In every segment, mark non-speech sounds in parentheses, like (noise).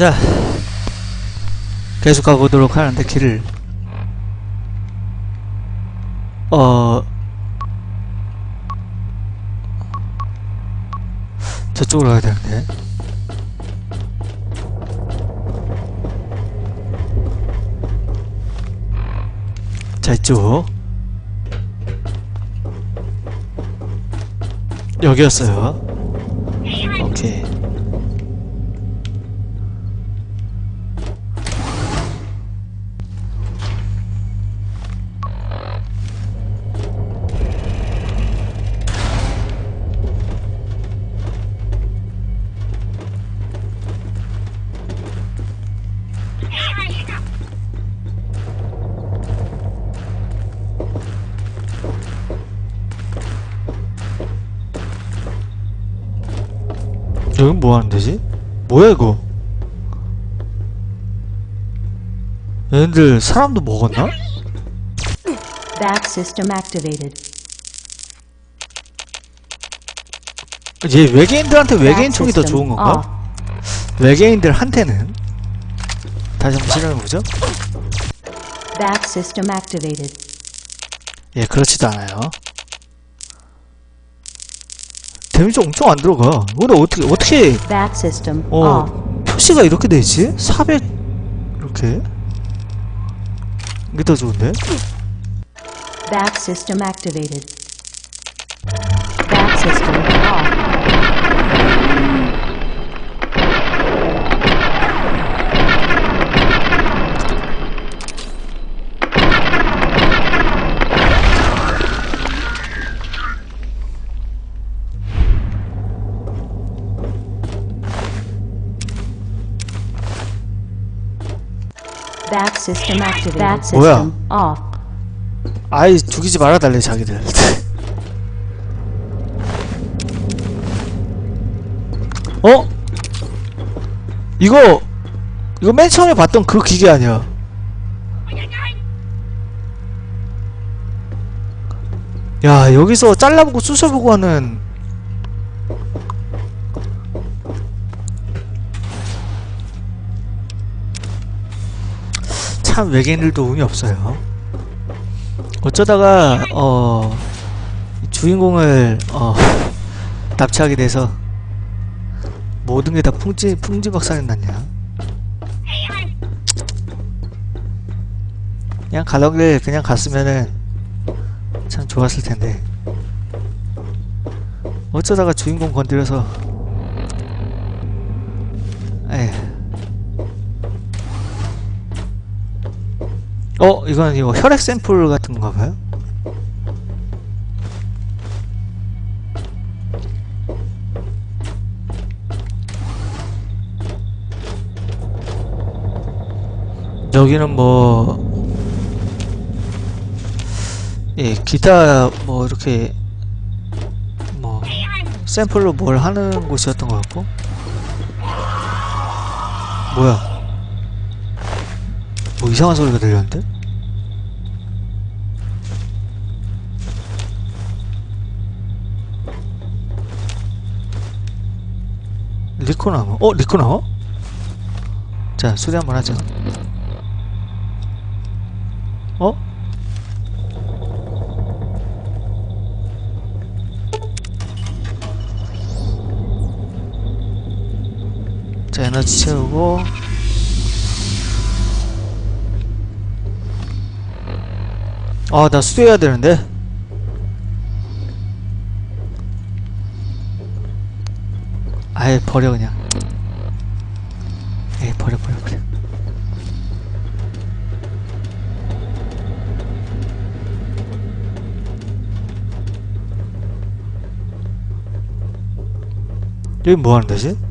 자 계속 가보도록 하는데 길을. 어 저쪽으로 가야 되는데. 자 이쪽. 여기였어요. 오케이 얘네들 사람도 먹었나? Bat system activated. 얘 외계인들한테 외계인 총이 더 좋은 건가? 외계인들한테는 다시 한번 실험해보죠 Bat system activated. 예 그렇지도 않아요 데미지 엄청 안 들어가 근데 어떻게 어떻게 어. 표시가 이렇게 되지? 400 이렇게 이게 더 좋은데? Bat system activated. Bat system off. System activated. Bat 뭐야? system off. 아이 죽이지 말아달래 자기들 (laughs) 어? 이거 이거 맨 처음에 봤던 그 기계 아니야 야 여기서 잘라보고 쑤셔보고 하는 참 외계인들도 운이 없어요 어쩌다가 어 주인공을 어 납치하게 돼서 모든 게 다 풍지 풍지박산이 났냐? 그냥 가덕을 그냥 갔으면은 참 좋았을 텐데 어쩌다가 주인공 건드려서 어 이건 이거 혈액 샘플 같은 건가 봐요? 여기는 뭐, 예, 기타, 뭐, 이렇게, 뭐, 샘플로 뭘 하는 곳이었던 것 같고. 뭐야. 뭐 이상한 소리가 들렸는데? 리코 나무? 어? 리코 나무? 자, 수리 한번 하자. 어? 자, 에너지 채우고 아, 나 수리해야 되는데. 아예 버려 그냥. 에 버려 버려 버려. 여기 뭐 하는 데지?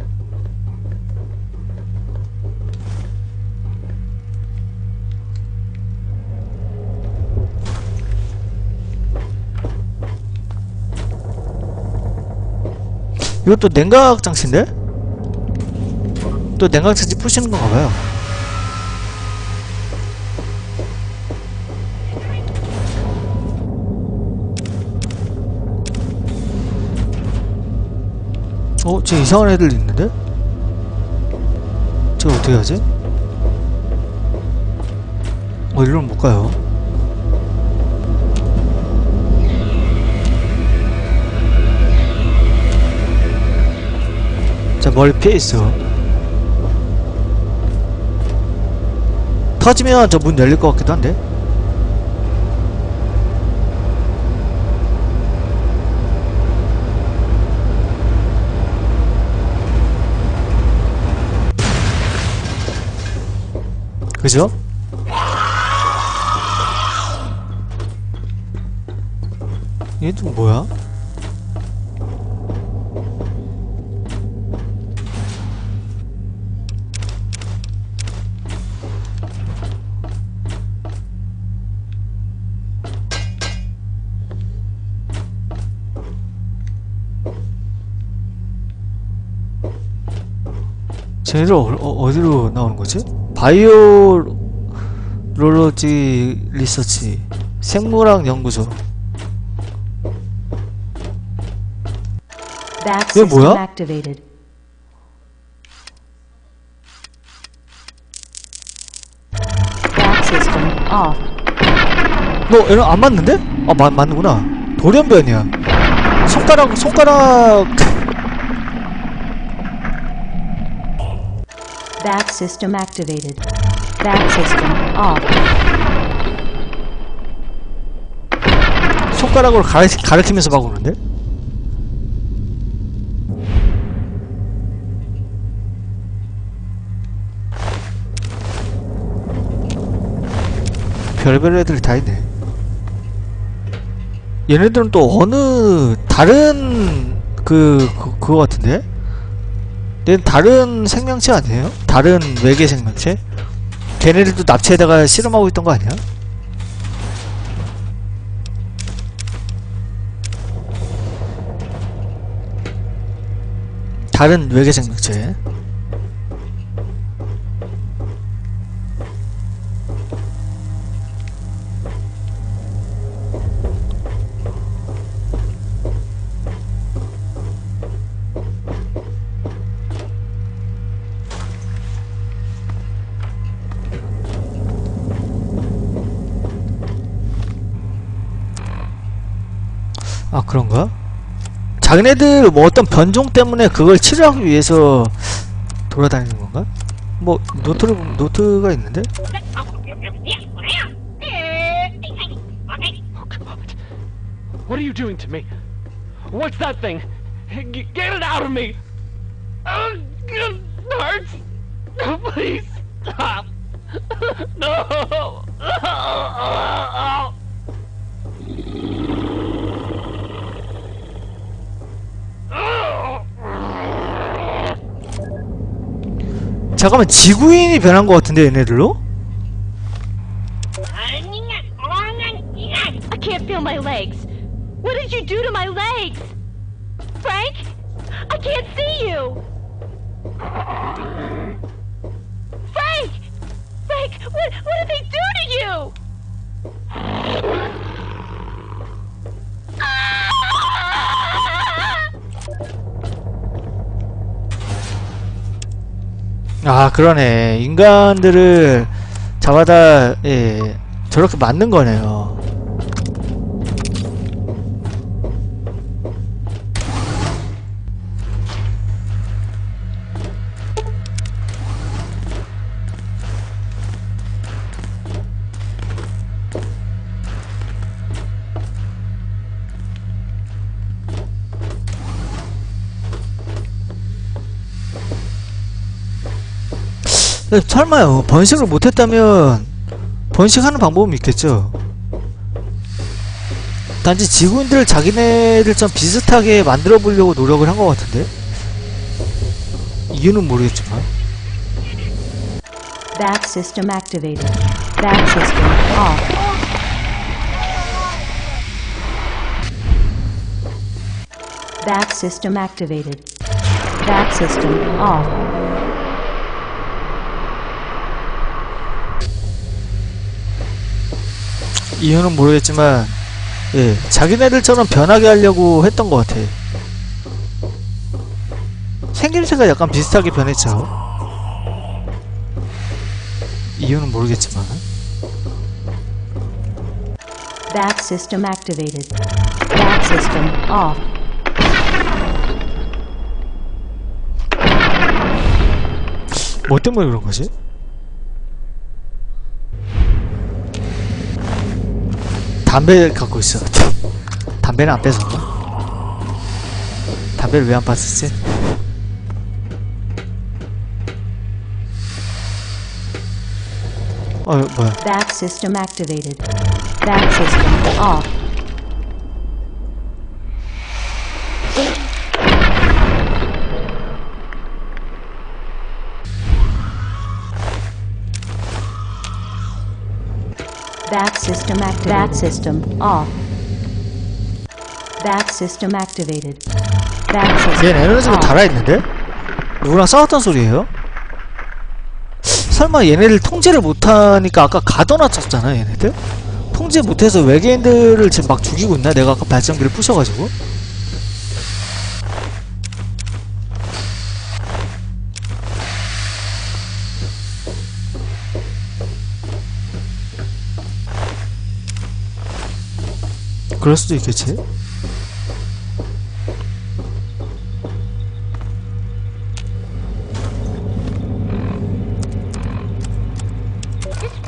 이것도 냉각 장치인데? 또 냉각 장치 푸시는 건가 봐요. 어? 쟤 이상한 애들 있는데? 저저 어떻게 하지? 어, 이리로 못 가요. 자, 머리 피해 있어. 터지면 저 문 열릴 것 같기도 한데? 그죠? 얘도 뭐야? 쟤네들 어, 어, 디로 나오는 거지? 바이오로로지 리서치 생물학 연구소 이게 뭐야? 너 얘는 안 맞는데? 아 맞, 맞는구나 돌연변이야 손가락 손가락 Back system activated. Back system off. 손가락으로 가리, 가리키면서 막 오는데? 별별 애들이 다 있네 얘네들은 또 어느 다른 그, 그 그거 같은데? 얘는 다른 생명체 아니에요? 다른 외계 생명체? 걔네들도 납치에다가 실험하고 있던 거 아니야? 다른 외계 생명체 그런가? 자기네들 뭐 어떤 변종 때문에 그걸 치료하기 위해서 돌아다니는 건가? 뭐 노트를 노트가 있는데? Oh! Oh! 잠깐만 지구인이 변한 것 같은데 얘네들로? I can't feel my legs. What did you do to my legs? Frank? I can't see you. Frank! Frank, what, what did they do to you? 아 그러네. 인간들을 잡아다 예 저렇게 만든 거네요 설마요 번식을 못했다면 번식하는 방법은 있겠죠 단지 지구인들을 자기네들처럼 비슷하게 만들어 보려고 노력을 한 것 같은데 이유는 모르겠지만 Back system activated. Back system off. Back system activated. Back system off. 이유는 모르겠지만 예 자기네들처럼 변하게 하려고 했던 것 같아 생김새가 약간 비슷하게 변했죠 이유는 모르겠지만 Back system activated. Back system off. 뭐 때문에 그런 거지? 담배 갖고 있어. 담배는 안 뺏었나? 담배를 왜안 뺏었지? 어, 뭐야? Back system activated. Back system off. Back system activated. Back system off. Back system activated. Back system 얘는 에너지가 off. 달아 있는데? 누구랑 싸웠던 소리예요? 설마 얘네를 통제를 못하니까 아까 가둬놨었잖아 얘네들? 통제 못해서 외계인들을 지금 막 죽이고 있나? 내가 아까 발전기를 부셔가지고 cross রেখেছে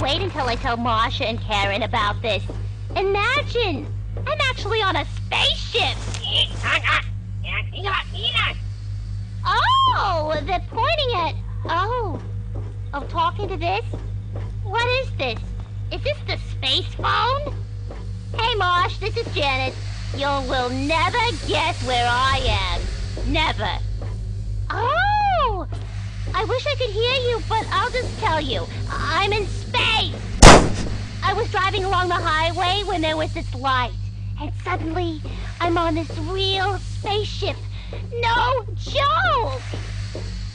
wait until I tell Marsha and Karen about this. Imagine! I'm actually on a spaceship! Oh, they're pointing at... Oh. Oh, talking to this? What is this? Is this the space phone? Hey, Mosh, this is Janet. You will never guess where I am. Never. Oh! I wish I could hear you, but I'll just tell you. I'm in space! I was driving along the highway when there was this light, and suddenly I'm on this real spaceship. No joke!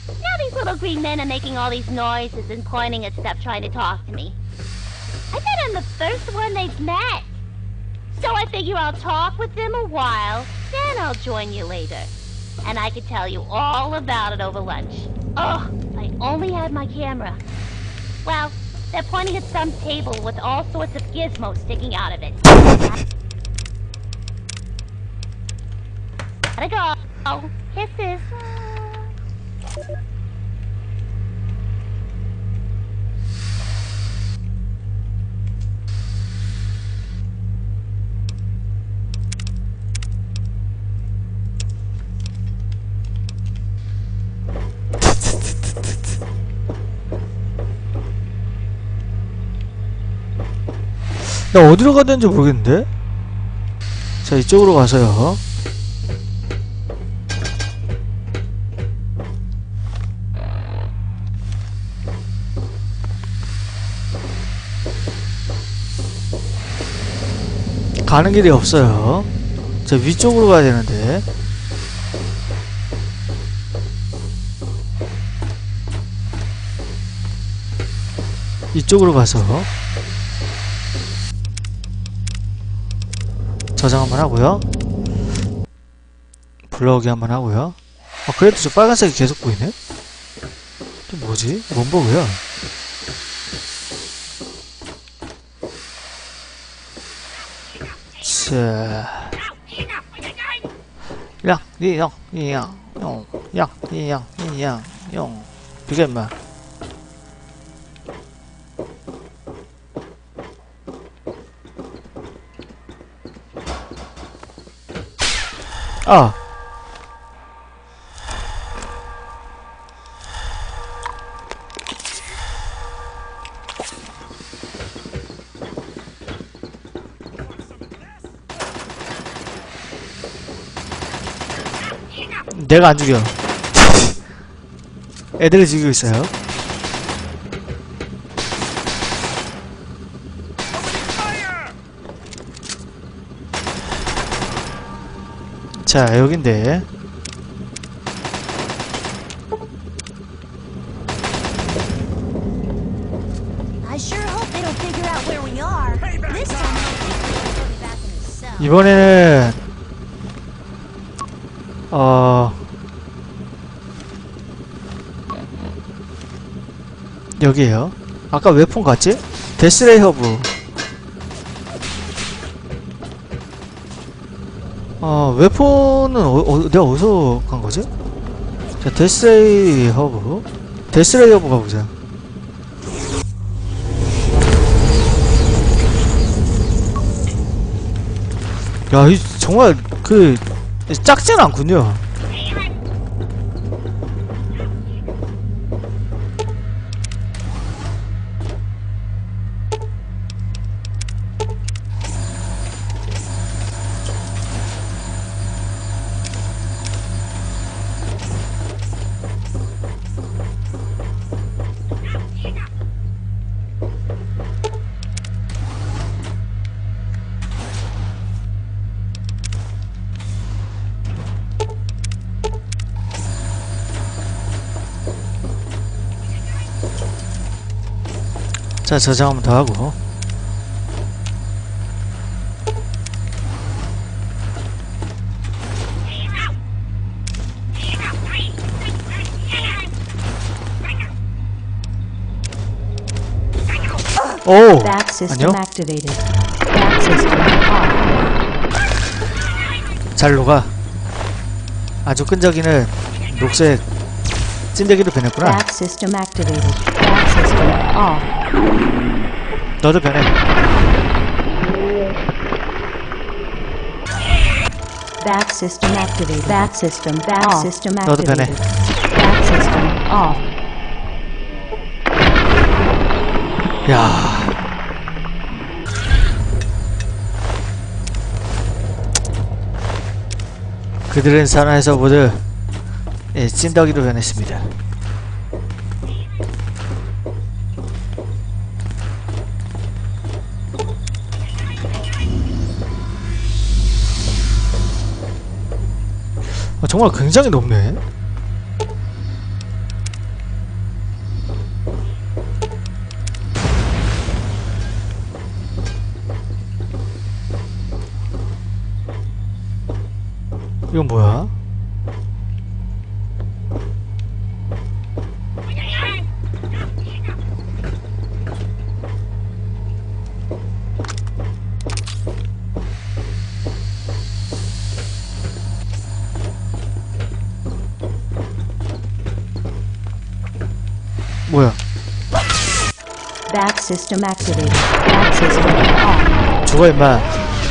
Now these little green men are making all these noises and pointing at stuff trying to talk to me. I bet I'm the first one they've met. So I figure I'll talk with them a while, then I'll join you later. And I could tell you all about it over lunch. Oh, I only had my camera. Well, they're pointing at some table with all sorts of gizmos sticking out of it. Gotta go. Oh, kisses. 나 어디로 가야 되는지 모르겠는데? 자, 이쪽으로 가서요. 가는 길이 없어요. 자, 위쪽으로 가야 되는데. 이쪽으로 가서 저장 한번 하고요. 불러오기 한번 하고요. 아, 그래도 저 빨간색이 계속 보이네? 또 뭐지? 뭔 버그야? 자. 야, 니, 영, 이, 양, 용, 양, 이, 양, 이, 양, 용. 비가 임마. 아. 내가 안 죽여. 애들을 죽이고 있어요. The cell. 이번에는 어 여기에요. 아까 weapon 갔지? death ray hub weapon은 어, 어, 내가 어디서 간 거지? 자 death ray hub death ray hub 가보자 야, 이 정말 그 작진 않군요. 자, 저장 한번 더 하고. 오! 안녕? activated. Back system off. 잘 녹아. 아주 끈적이는 녹색 찐대기로 변했구나. Back system activated. Back system off. 너도 변해. Back system activated. Back system. Back 어, system 너도 변해. activated. Back system off. 야. 그들은 산하에서 모두 예, 찐덕이로 변했습니다. 정말 굉장히 높네. 이건 뭐야? System activated. Back system off. 죽어 임마.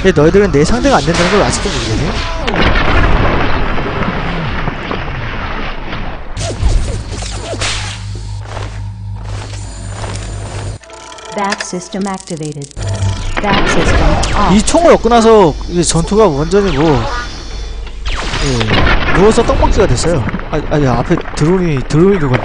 근데 너희들은 내 상대가 안 된다는 걸 아직도 모르겠네? Back system activated. Back system off. 이 총을 얻고 나서 이제 전투가 완전히 뭐 예, 누워서 떡볶이가 됐어요. 아, 아니 앞에 드론이 드론이 누갔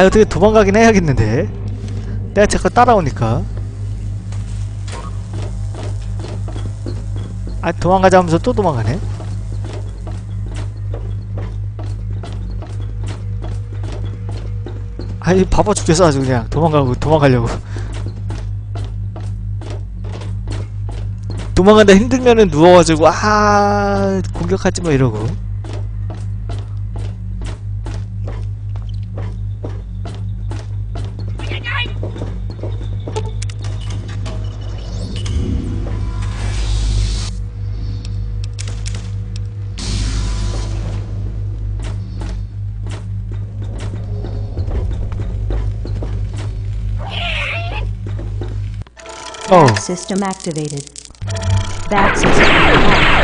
아 어떻게 도망가긴 해야겠는데. 내가 자꾸 따라오니까. 아 도망가자 하면서 또 도망가네. 아이 바빠 죽겠어 아주 그냥 도망가고 도망가려고. 도망간다 힘들면은 누워가지고 아 공격하지 마 이러고. System activated. Back system off.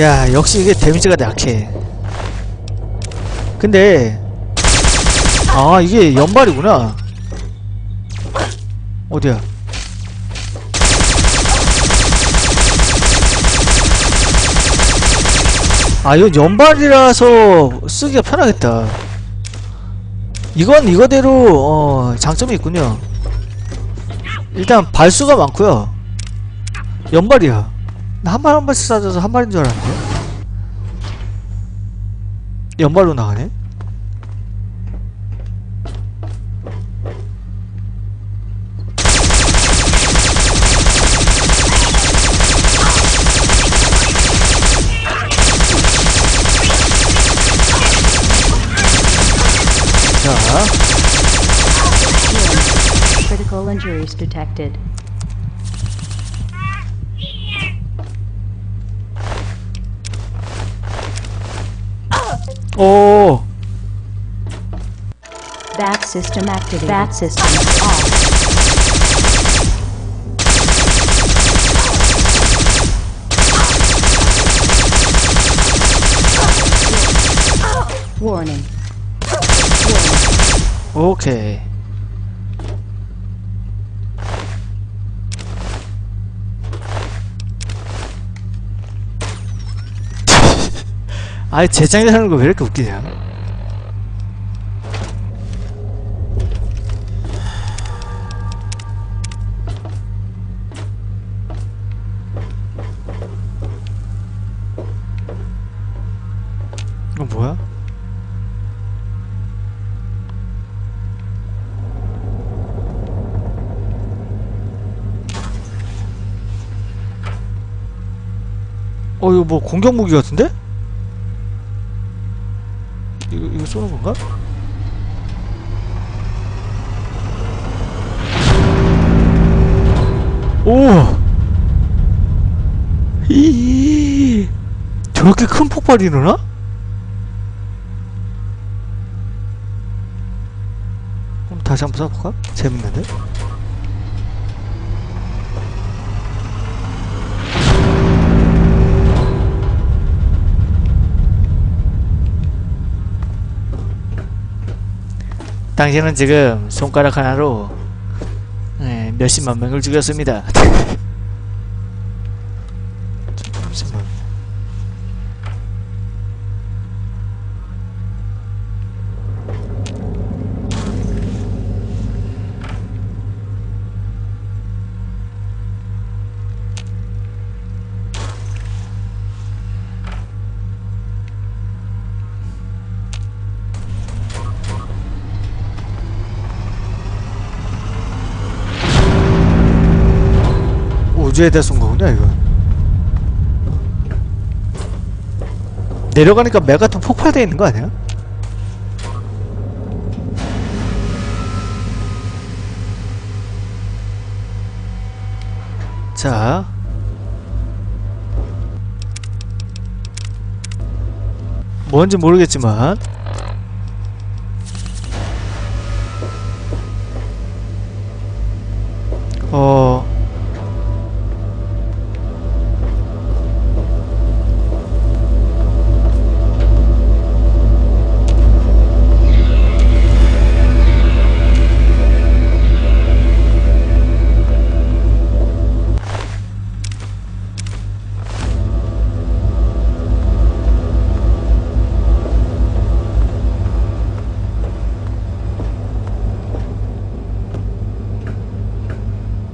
야 역시 이게 데미지가 약해 근데 아 이게 연발이구나 어디야? 아 이건 연발이라서 쓰기가 편하겠다 이건 이거대로 어, 장점이 있군요. 일단 발수가 많고요. 연발이야. 나한발 한 발씩 쏴줘서 한 발인 줄 알았는데. 연발로 나가네 자 Critical injuries detected. Oh! Bat system activated. Bat system off. Warning. 오케이. (laughs) 아이 재장전하는 거 왜 이렇게 웃기냐 어 이거 뭐 공격 무기 같은데? 이거 이거 쏘는 건가? 오! 이 저렇게 큰 폭발이 일어나? 그럼 다시 한번 쏴볼까? 재밌는데? 당신은 지금 손가락 하나로 네, 몇십만 명을 죽였습니다. (laughs) 우주에다 쏜 거구나 이거. 내려가니까 메가톤 폭발돼 있는 거 아니야? 자. 뭔지 모르겠지만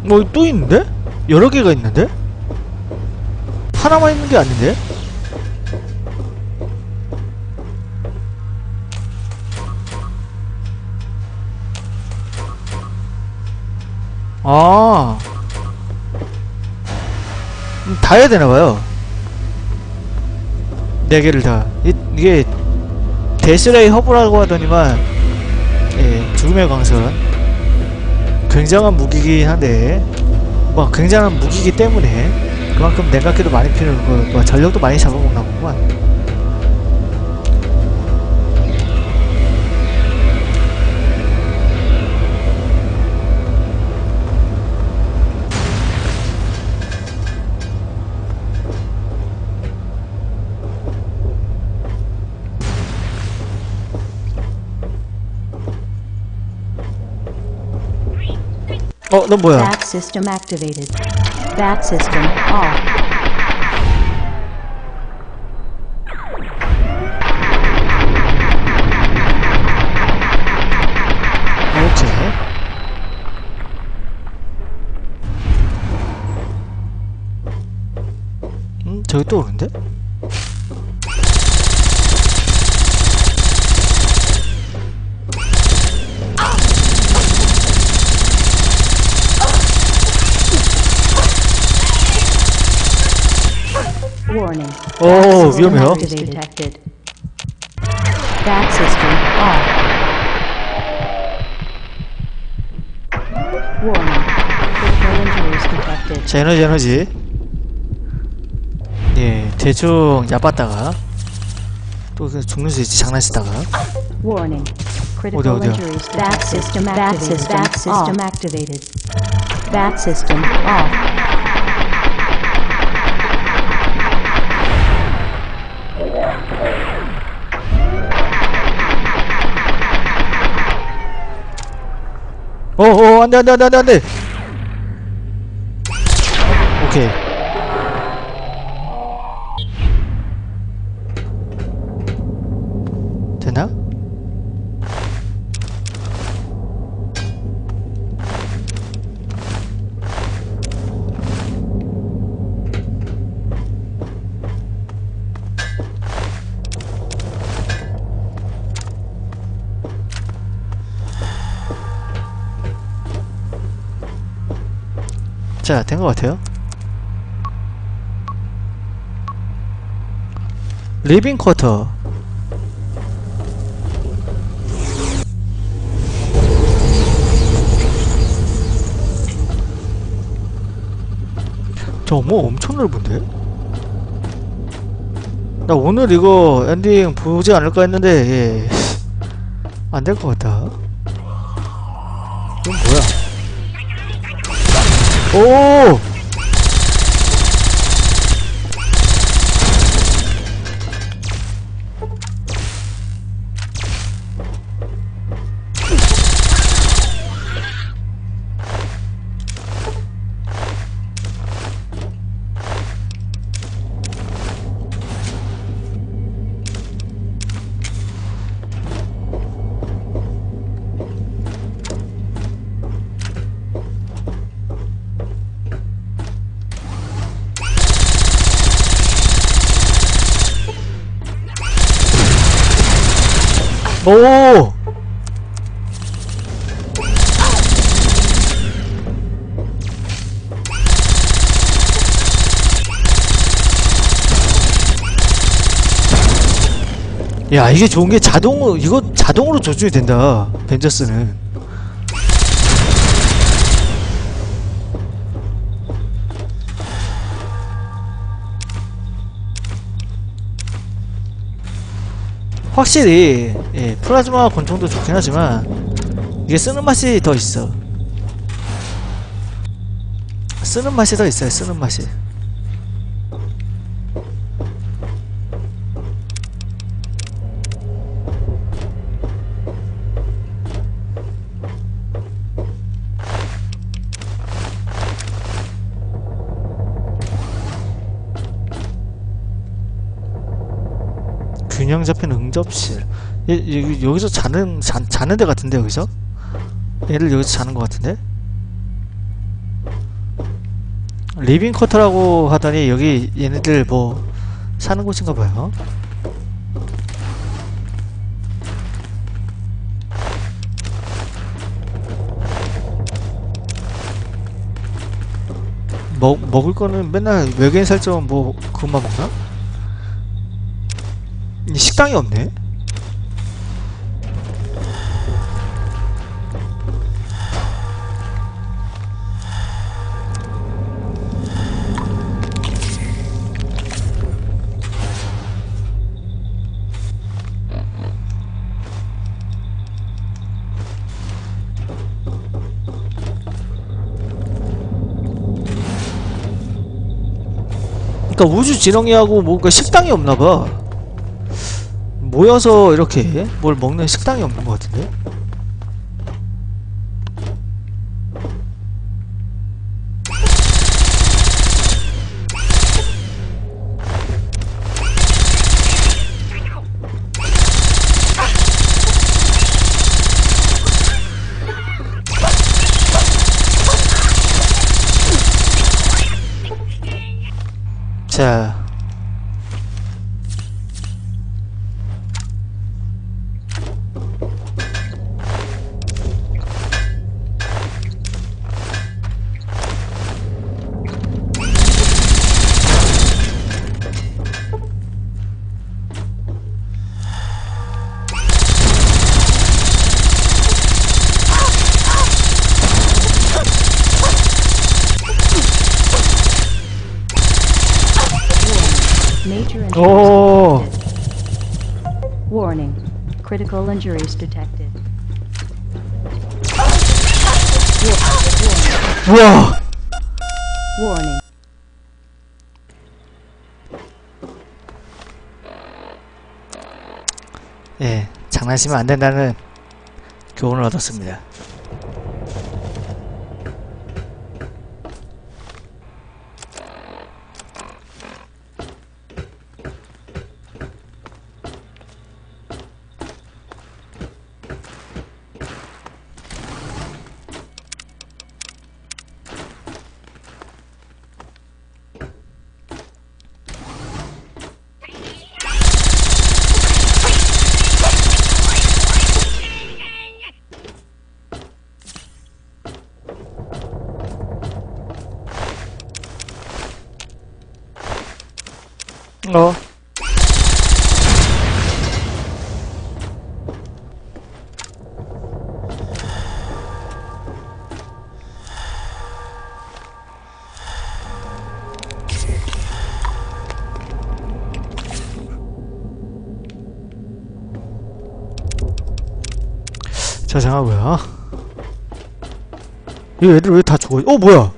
뭐 또 있는데? 여러 개가 있는데? 하나만 있는 게 아닌데? 아, 음, 다 해야 되나봐요. 네 개를 다. 이, 이게 데스레이 허브라고 하더니만, 예, 죽음의 광선. 굉장한 무기긴 한데 뭐 굉장한 무기이기 때문에 그만큼 냉각기도 많이 필요하고 뭐 전력도 많이 잡아먹나 보구만 어, 넌 뭐야? Bat system activated. Bat system off. 위험해요. activated. detected. Bat system off. Warning. Critical injuries detected. 자, 에너지, 에너지. 예, 대충 얕봤다가 또 죽는 수 있지, 장난치다가. Warning. Critical 어디야? injuries detected. Bat system activated. Bat system activated. Bat system off. 어, 어, 안 돼, 안 돼, 안 돼, 안 돼, 안 돼! 오케이. 자, 된것 같아요. 리빙 쿼터. 저뭐 엄청 넓은데? 나 오늘 이거 엔딩 보지 않을까 했는데 예. 안될 것 같다. 오! 오! 야 이게 좋은 게 자동으로 이거 자동으로 조준이 된다 벤저스는 확실히 예, 플라즈마 권총도 좋긴 하지만 이게 쓰는 맛이 더 있어. 쓰는 맛이 더 있어요 쓰는 맛이 응접실. 예, 여기, 여기서 자는 자, 자는 데 같은데 여기서 얘를 여기서 자는 것 같은데? living quarter라고 하더니 여기 얘네들 뭐 사는 곳인가 봐요. 먹, 먹을 거는 맨날 외계인 살쪄 뭐 그것만 먹나? 이 식당이 없네. 그러니까 우주 지렁이하고 뭔가 식당이 없나 봐. 모여서 이렇게 뭘 먹는 식당이 없는 것 같은데? Injuries detected. 우와. Warning. 예, 장난치면 안 된다는 교훈을 얻었습니다. 이 애들 왜 다 죽어? 어, 뭐야?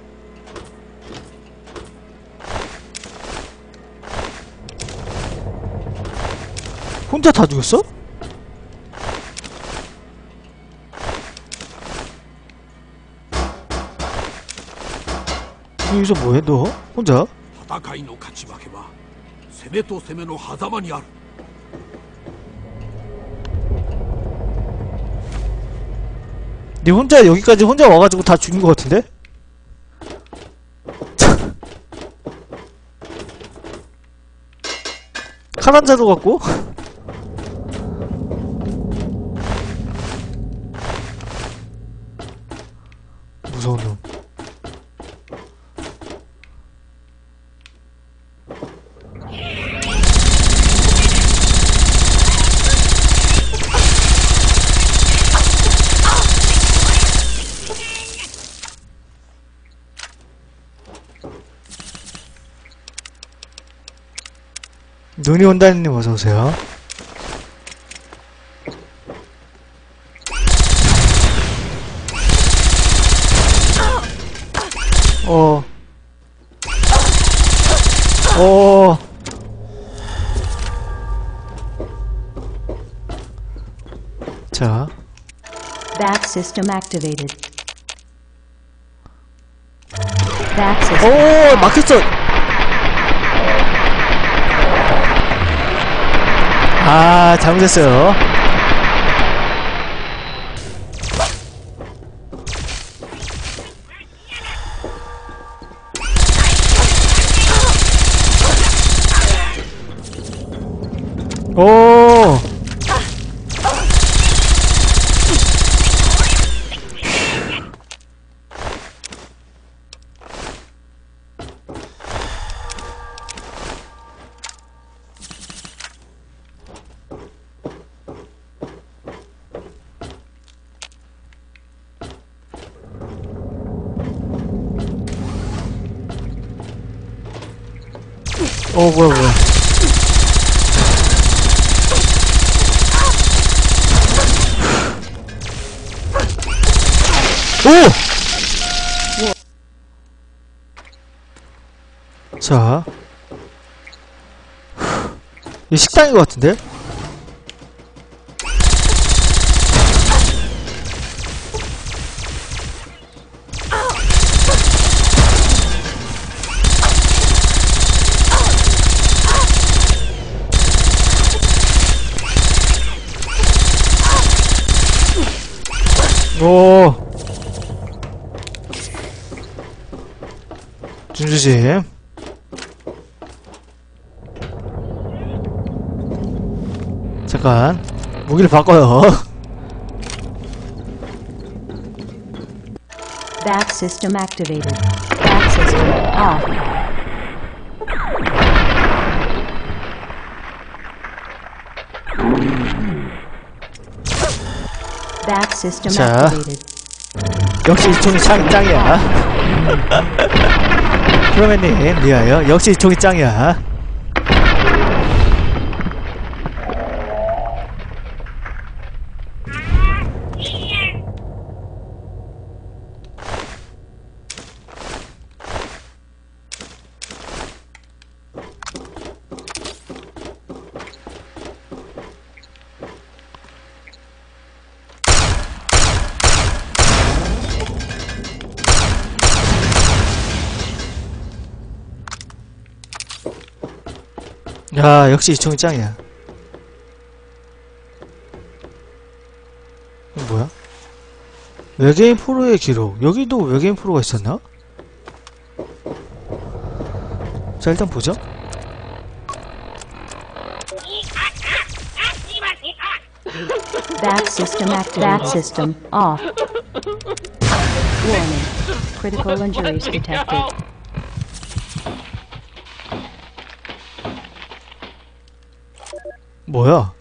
혼자 다 죽였어? 여기서 뭐해 너? 혼자? 戦いの勝ち負けは攻めと攻めの狭間にある 니 혼자 여기까지 혼자 와가지고 다 죽인 것 같은데? 칼 한 자루 갖고? 무서운 놈. 눈이 온다님 어서오세요. 어. 어. 자, Back system activated. Back system. 오, 막혔어. 아, 잘못했어요. 이 식당인 것 같은데? 오. 준주심. 잠깐 무기를 바꿔요 Bat system activated. Bat system off. System 자. activated. 역시 이 총이 짱, 짱이야 프로맨님 리하여 역시 이 총이 짱이야 야 역시 이 총이 짱이야 뭐야? 외계인 프로의 기록 여기도 외계인 프로가 있었나? 자 일단 보죠 Bat system activated. Bat system off. Warning. Critical injuries detected. 뭐야?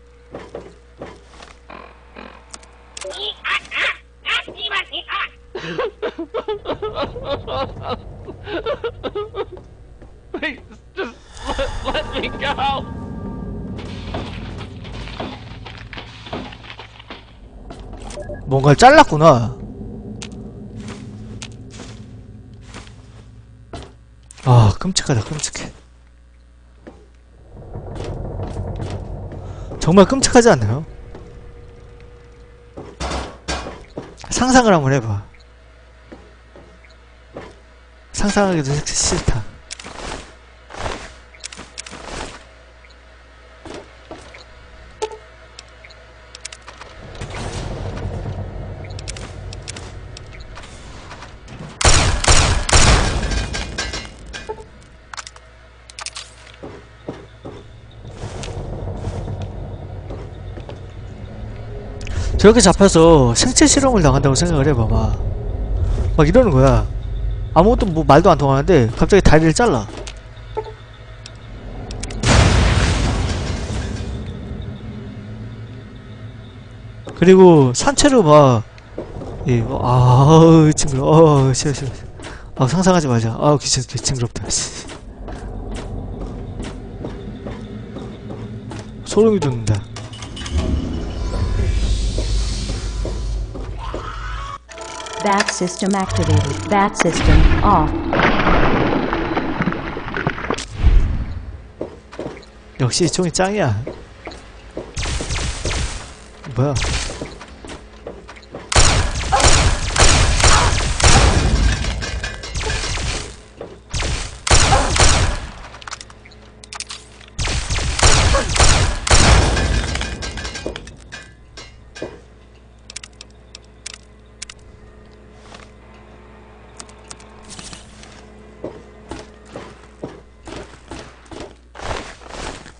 뭔가를 잘랐구나 아 끔찍하다 끔찍해 정말 끔찍하지 않나요? 상상을 한번 해봐 상상하기도 싫- 싫다 저렇게 잡혀서 생체 실험을 당한다고 생각을 해봐봐 막 이러는 거야. 아무것도 뭐 말도 안 통하는데 갑자기 다리를 잘라. 그리고 산채로 막 이, 뭐, 아우 징그러 어 싫어 싫어. 아 상상하지 말자. 아우 귀찮 귀 징그럽다. 씨. (laughs) 소름이 돋는다 Bat system activated. Bat system off. 역시 이 총이 짱이야. 뭐야?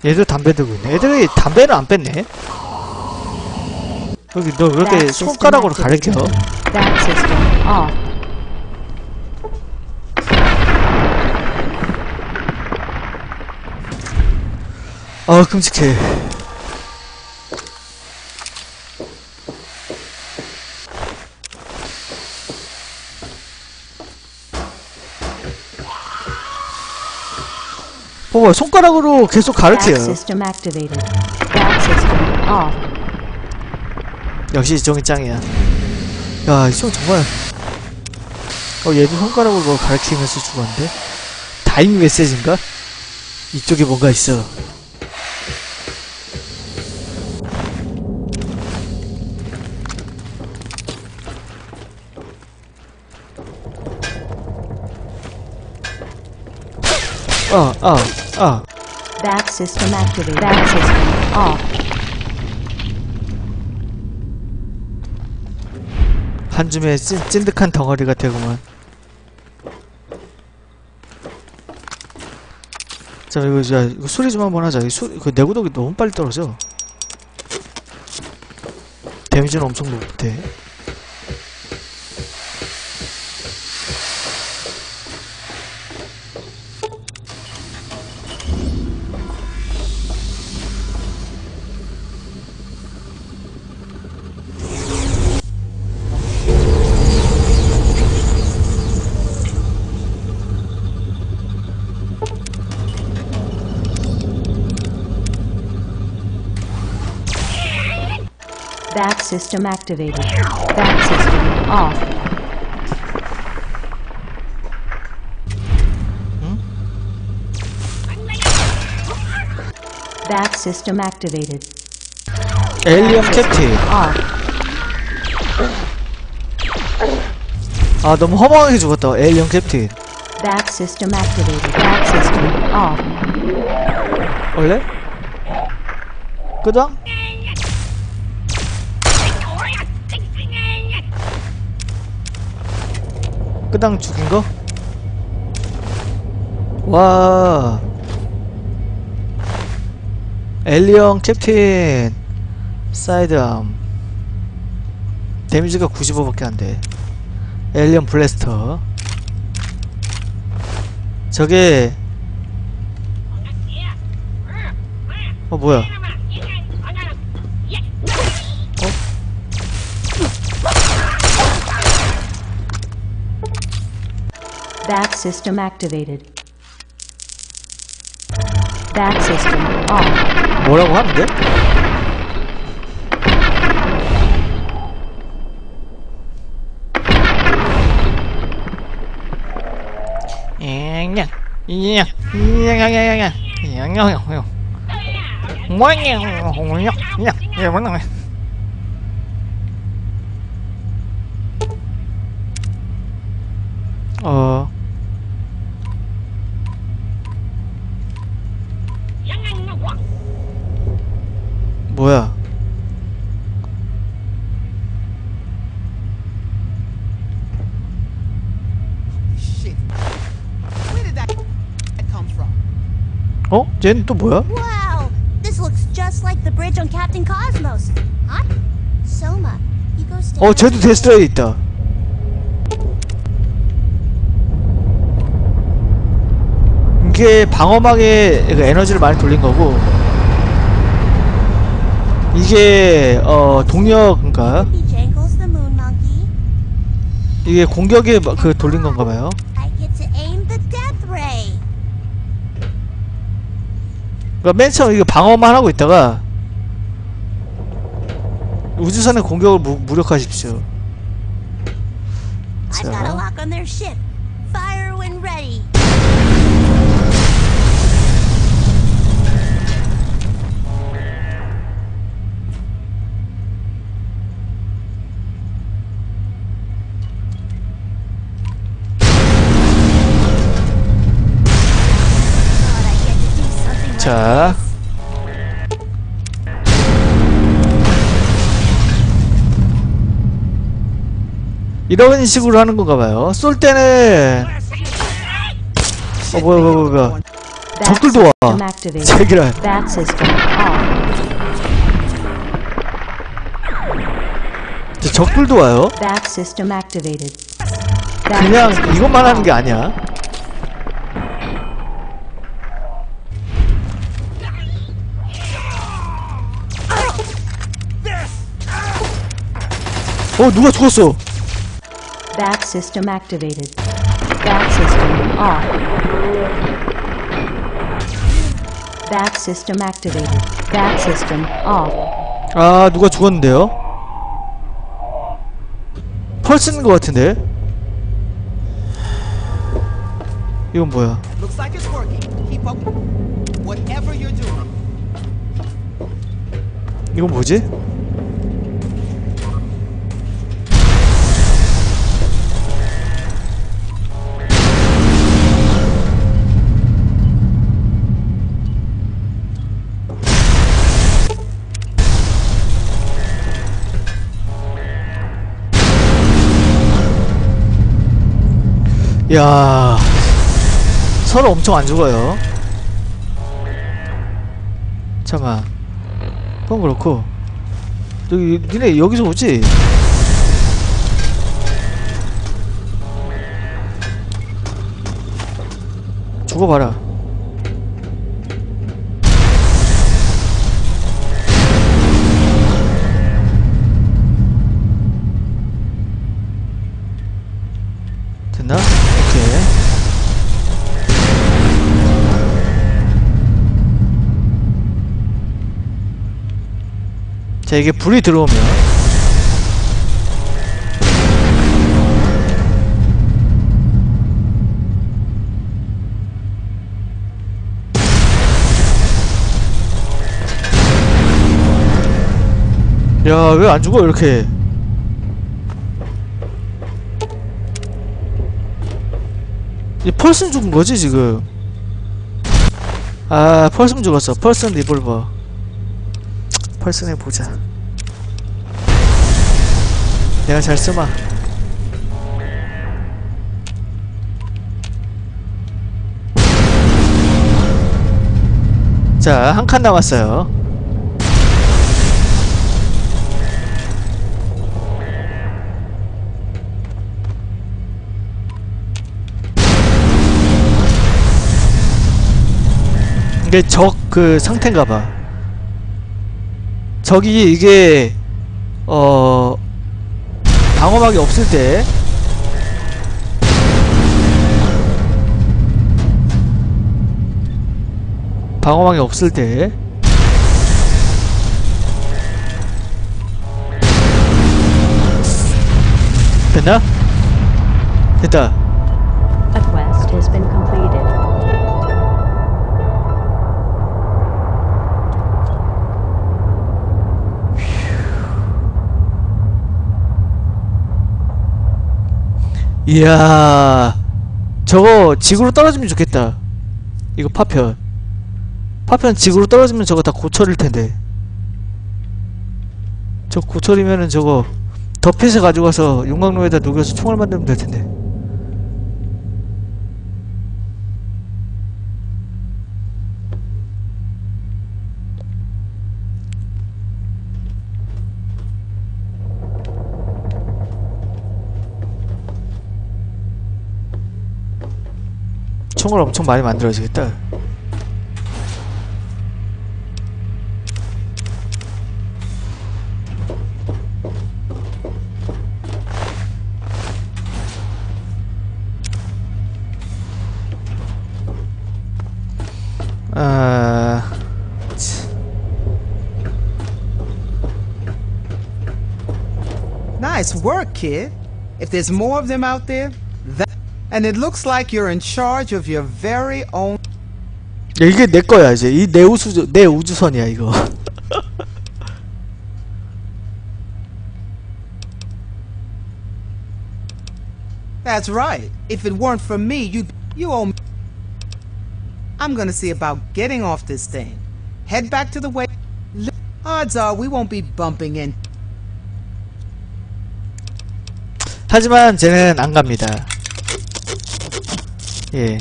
얘들 담배 들고 있네. 애들이 담배를 안 뺐네. 여기 너 왜 이렇게 손가락으로 가리켜? off. 아 끔찍해. 봐봐 손가락으로 계속 가르쳐요. 역시 이종이 짱이야. 야, 이종 정말. 어, 얘도 손가락으로 뭐 가르치면서 죽었는데? 다잉 메시지인가? 이쪽에 뭔가 있어. 아, 아, 아. Bat system activated. Bat system off. 한 줌의 찐, 찐득한 덩어리가 되구만. 자, 이거, 자, 이거 수리 좀 한번 하자. 이 수, 그 내구독이 너무 빨리 떨어져. 데미지는 엄청 높대. System activated. Bat system off. Bat system activated. 에일리언 캡틴. 아, 너무 허망하게 죽었다. 에일리언 캡틴. Bat system activated. Bat system off. 원래? 끄당? 끄당 죽인 거? 와. 엘리언 캡틴. 사이드암. 데미지가 95밖에 안돼. 엘리언 블래스터. 저게 어 뭐야 Bat system activated. Bat system off. 뭐라고 하는데? 어 뭐야 Shit. Where did that come from? 어? 쟤는 또 뭐야? Wow, this looks just like the bridge on Captain Cosmos. Huh? Soma, he goes to. 어 쟤도 데스트라이드 있다 이게 방어막에 그 에너지를 많이 돌린 거고 이게 어 moon monkey. 이게 공격에 막그 돌린 건가 봐요 I get to aim the death ray. 그러니까 맨 처음 이거 방어만 하고 있다가 우주선의 공격을 무, 무력화십시오. I've 자 이런 식으로 하는 건가 봐요 쏠 때는 어 뭐야 뭐야 뭐야, 적들도 와. 제기랄 적들도 와요 그냥 이것만 하는. 게 아니야 어 누가 죽었어 Bat system activated. Bat system off. Bat system activated. Bat system off. 아 누가 죽었는데요? 펄스인 것 같은데? 이건 뭐야? Looks like it's working. Keep up. Whatever you're doing. 이건 뭐지? 야 서로 엄청 안 죽어요. 잠깐만. 그건 그렇고 여기 니네 여기서 오지? 죽어봐라 자 이게 불이 들어오면. 야 왜 안 죽어 이렇게? 이 펄슨 죽은 거지 지금? 아 펄슨 죽었어. 펄슨 리볼버 펄슨 해보자. 내가 잘 쓰마 자 한 칸 남았어요. 이게 적 그 상태인가봐 적이 이게 어 방어막이 없을 때. 방어막이 없을 때. 됐나? 됐다 이야 저거 지구로 떨어지면 좋겠다. 이거 파편. 파편 지구로 떨어지면 저거 다 고철일 텐데. 저 고철이면은 저거 덮해서 가져가서 용광로에다 녹여서 총알 만들면 될 텐데 총을 엄청 많이 만들어야겠다 아... Nice work, kid. If there's more of them out there. And it looks like you're in charge of your very own. 야, 이게 내 거야 이제 이 내 우주 내 우주선이야 이거 (laughs) That's right. If it weren't for me, you you owe me. I'm gonna see about getting off this thing. Head back to the way. Li- Odds are we won't be bumping in. 하지만 쟤는 안 갑니다 예.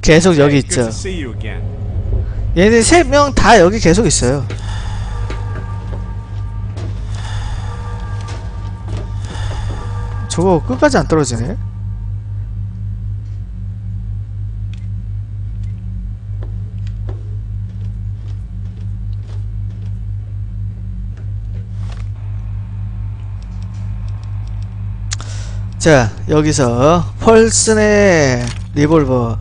계속 여기 있죠. 얘네 세 명 다 여기 계속 있어요. 저거 끝까지 안 떨어지네. 자 여기서 펄슨의 리볼버.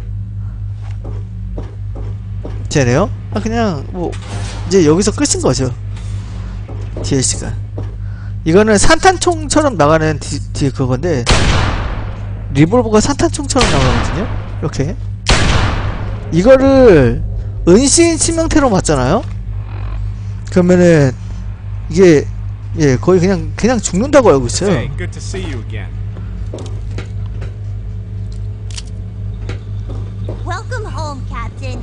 쟤네요? 아 그냥 뭐 이제 여기서 끝인 거죠. DLC가. 이거는 산탄총처럼 나가는 디, 디 그건데 리볼버가 산탄총처럼 나가거든요? 이렇게. 이거를 은신 치명태로 맞잖아요? 그러면은 이게 예 거의 그냥 그냥 죽는다고 알고 있어요. Hey, home, Captain.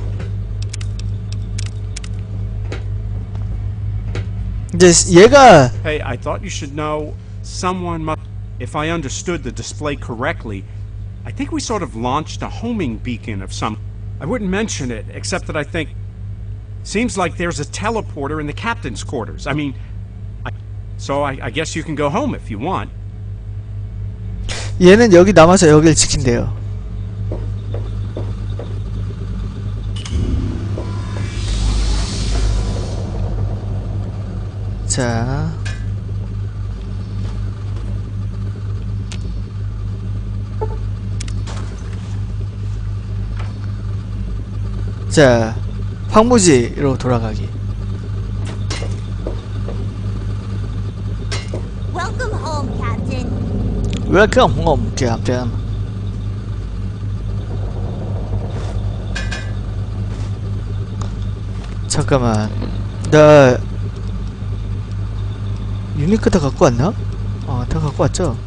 이제 얘가 Hey, I thought you should know someone must. If I understood the display correctly, I think we sort of launched a homing beacon of some. I wouldn't mention it, except that I think. Seems like there's a teleporter in the captain's quarters. I mean, I, So I, I guess you can go home if you want. 얘는 여기 남아서 여기를 지킨대요. 자. 자, 황무지로 돌아가기. Welcome home, Captain. 웰컴 홈 캡틴. 잠깐만. 나 유니크 다 갖고 왔나? 어, 다 갖고 왔죠?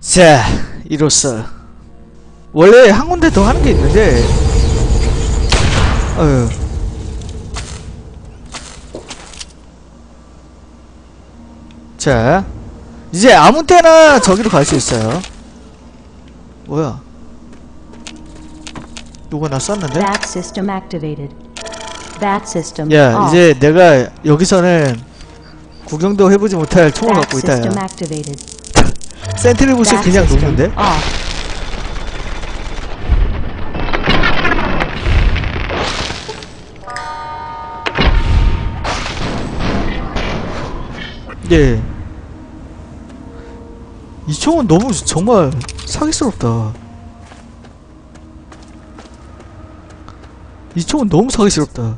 자, 이로써 원래 한 군데 더 하는 게 있는데 어휴 자 이제 아무 때나 저기로 갈 수 있어요 뭐야 누가 나 쐈는데? 야. 이제 내가 여기서는 구경도 해보지 못할 총을 갖고 있다 야. (laughs) 센트리 부시 그냥 녹는데? 예. 이 총은 너무 정말 사기스럽다. 이 총은 너무 사기스럽다.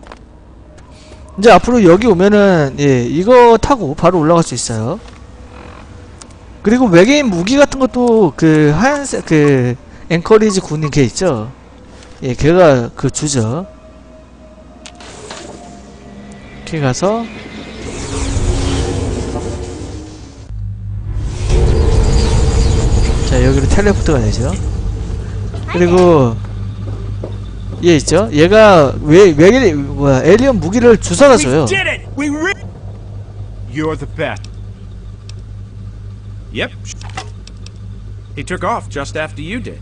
이제 앞으로 여기 오면은 예 이거 타고 바로 올라갈 수 있어요. 그리고 외계인 무기 같은 것도 그 하얀색 그 앵커리지 군인 걔 있죠. 예 걔가 그 주죠. 걔 가서 여기로 텔레포트가 되죠 그리고 얘 있죠 얘가 왜 외계 뭐야 에리언 무기를 주워다 줘요 You're the best. Yep. He took off just after you did.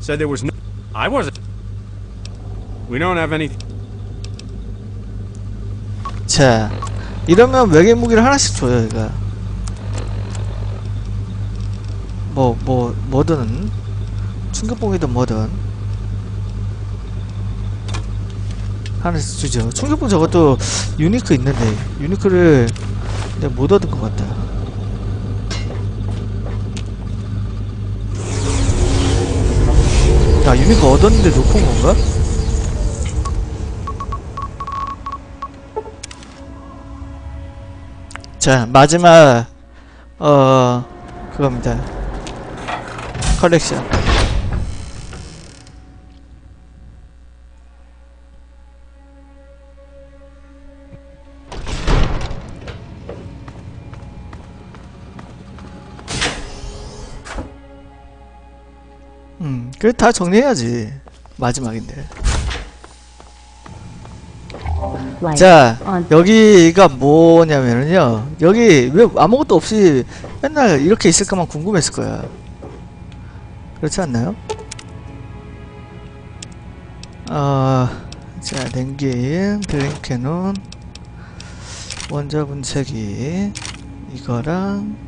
Said there was no. I wasn't. We don't have any. 자 이러면 외계 무기를 하나씩 줘요 얘가 뭐 뭐 뭐든 충격봉이든 뭐든. 하나씩 주죠. 충격봉 저것도 유니크 있는데 유니크를 내가 못 얻은 것 같다 아 유니크 얻었는데 놓고 온 건가? 자 마지막 어 그겁니다 컬렉션. 음 그래 다 정리해야지 마지막인데. 자. 여기가 뭐냐면은요 여기 왜 아무것도 없이 맨날 이렇게 있을까만 궁금했을 거야 그렇지 않나요? 어, 자 냉기인 블링캐논 원자 분쇄기 이거랑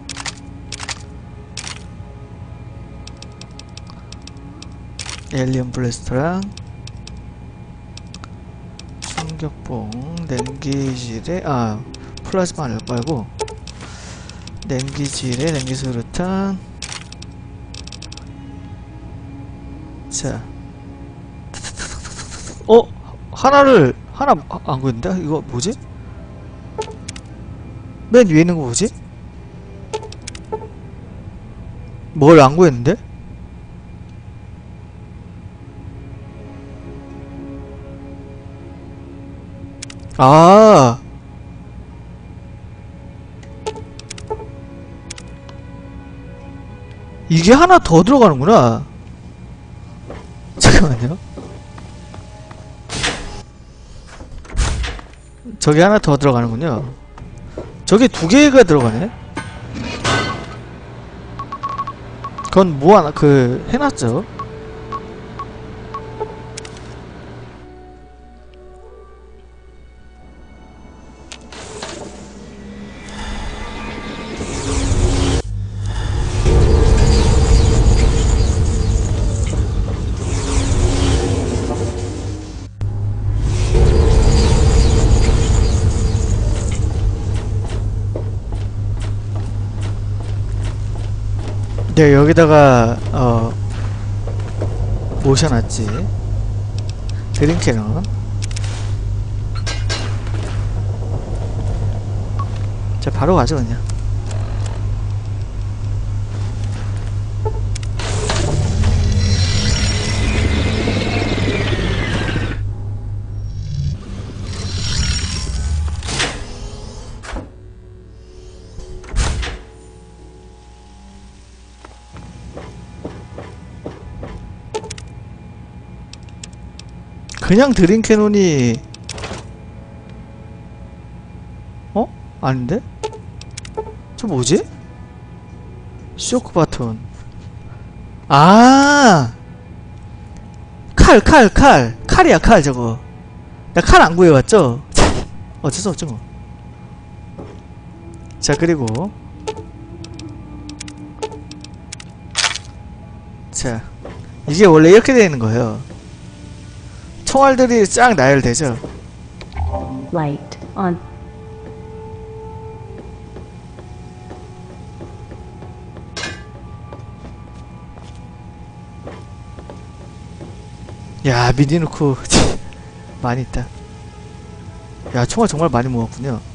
에일리언 블래스터랑 충격봉 냉기질에 아 플라즈마를 빨고 냉기질에 냉기수류탄 자 어? 하나를 하나 아- 안 구했는데? 이거 뭐지? 맨 위에 있는 거 뭐지? 뭘 안 구했는데? 아 이게 하나 더 들어가는구나 잠깐만요. 저기 하나 더 들어가는군요. 저기 두 개가 들어가네. 그건 뭐 하나 그 해놨죠. 여기다가 어 모셔놨지. 드림캐논 자 바로 가죠 그냥 그냥 드림캐논이 어? 아닌데? 저 뭐지? 쇼크 바톤 아! 칼, 칼, 칼! 칼이야, 칼, 저거. 나 칼 안 구해왔죠? 어쩔 수 없죠, 뭐. 자, 그리고. 자. 이게 원래 이렇게 되는 거예요. 총알들이 쫙 나열되죠? Light on. 야, 미니누쿠. (laughs) 많이 있다. 야, 총알 정말 많이 모았군요.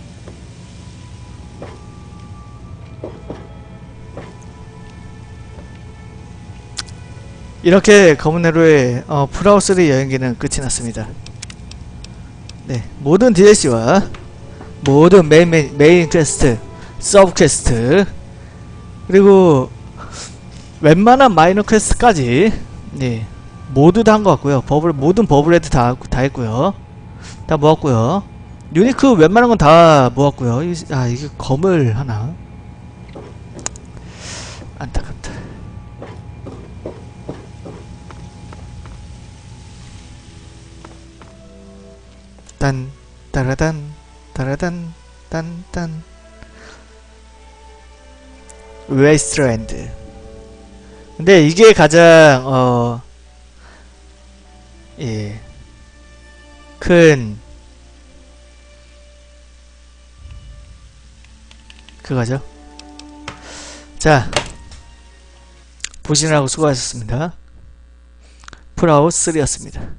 이렇게 검은네로의 어, Fallout three 여행기는 끝이 났습니다. 네, 모든 DLC와 모든 main, main, main quest, sub quest, 그리고 웬만한 minor quest까지 네, 모두 다 한 것 같고요. bobble 모든 bobblehead 다, 다 했고요. 다 모았고요. unique 웬만한 건 다 모았고요. 이- 아 이게 검을 하나 안타깝 딴 따라단 따라단 딴딴 웨스트랜드 근데 이게 가장 어 예. 큰 그거죠. 자, 보시느라고 수고하셨습니다. 프라우 3였습니다.